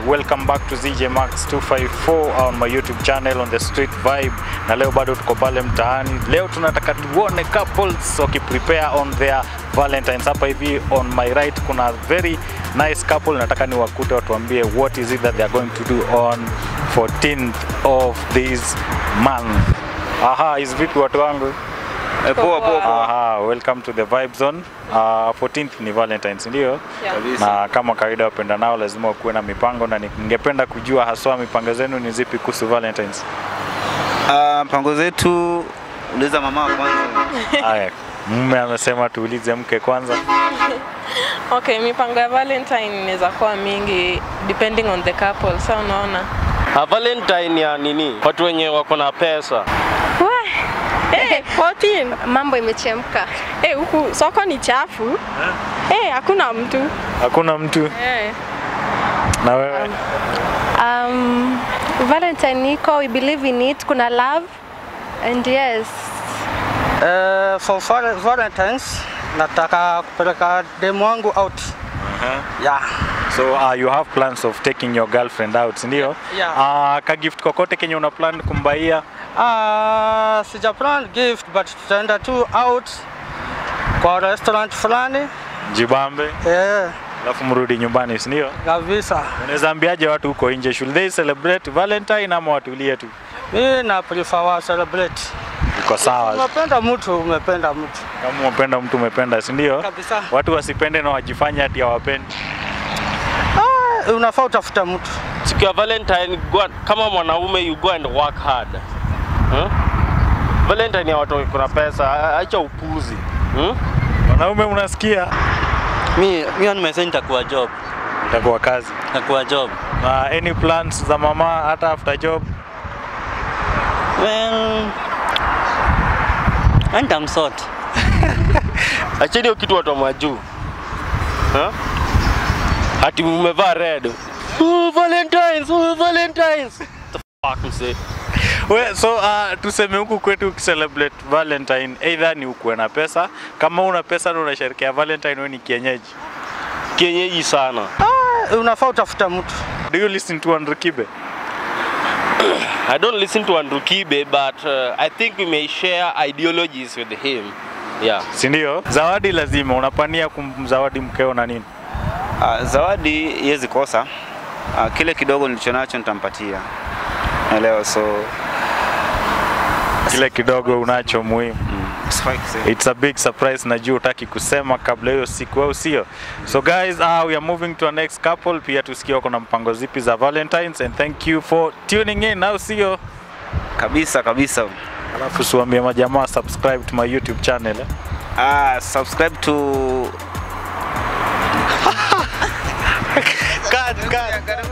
Welcome back to ZJ Max 254 on my YouTube channel on the street vibe, na leo bado tuko pale mtaani. Leo tunataka tuone couples wakiprepare on their Valentines. Hapa hivi on my right kuna very nice couple, nataka niwakute watuambie what is it that they are going to do on 14th of this month. Aha, is vipi watu wangu? Eh, poa poa poa. Aha, welcome to the Vibe Zone. Uh, 14th ni Valentines ndio? Yeah. na kama kawaida wapenda nao lazima ukuwe na mipango, na ningependa kujua haswa mipango zenu ni zipi kuhusu Valentines. Uh, mpango zetu uliza mama kwanza. Haya, mume amesema tuulize mke kwanza. Okay, mipango ya Valentine inaweza kuwa mingi depending on the couple. Sasa unaona. A Valentine ya nini? Watu wenye wako na pesa. Eh, 14. Mambo imechemka. Eh, huku soko ni chafu. Eh, hakuna mtu. Hakuna mtu Eh. na wewe Um, Valentine iko, we believe in it. Kuna love. And yes. Uh, for Valentine's nataka kupeleka demu wangu out. Yeah. so uh, you have plans of taking your girlfriend out, ndio? Yeah. Uh, ka gift kokote kenye una plan kumbaia Uh, sija plan gift but tutaenda tu out kwa restaurant fulani. jibambe, Eh, alafu mrudi nyumbani, si ndio? kabisa. Unaweza ambiaje watu huko nje, should they celebrate Valentine ama watulie tu? Mimi na prefer wa celebrate. Iko sawa. Umependa mtu, umependa mtu. Kama umependa mtu umependa, si ndio? Kabisa. Watu wasipende na wajifanye ati hawapendi. Ah, unafaa utafuta mtu. Siku ya Valentine go, kama mwanaume you go and work hard. Huh? Valentine ya watu kuna pesa, acha upuzi. Hmm? Wanaume unasikia? Mi mi nimesema nitakuwa job, nitakuwa kazi. nitakuwa job. Na any plans za mama hata after job? Well, nitamsort. Acheni hiyo kitu watu wa majuu. Huh? Ati umevaa red. Oh, Valentines, oh, Valentines. The fuck mse. We, so uh, tuseme huku kwetu ukicelebrate Valentine either ni ukuwe na pesa, kama una pesa na unasherekea Valentine wewe ni kienyeji. Kienyeji sana. Ah, unafaa utafuta mtu. Do you listen to Andrew Kibe? I don't listen to Andrew Kibe but uh, I think we may share ideologies with him. Yeah. Si ndio? Zawadi lazima unapania kumzawadi mkeo na nini? Uh, zawadi iwezi kosa. Uh, kile kidogo nilicho nacho nitampatia. Naelewa so Kile kidogo unacho muhimu. It's a big surprise najua utaki kusema kabla hiyo siku au sio? So guys, uh, we are moving to our next couple. Pia tusikie wako na mpango zipi za Valentines and thank you for tuning in. Au sio? Kabisa kabisa. Alafu siwaambie majamaa subscribe to my YouTube channel. Eh? Ah, subscribe to God. Karibuni.